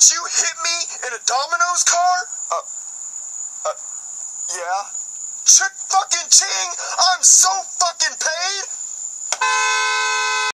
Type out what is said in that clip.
Did you hit me in a Domino's car? Uh, uh, yeah. Chick fucking ching! I'm so fucking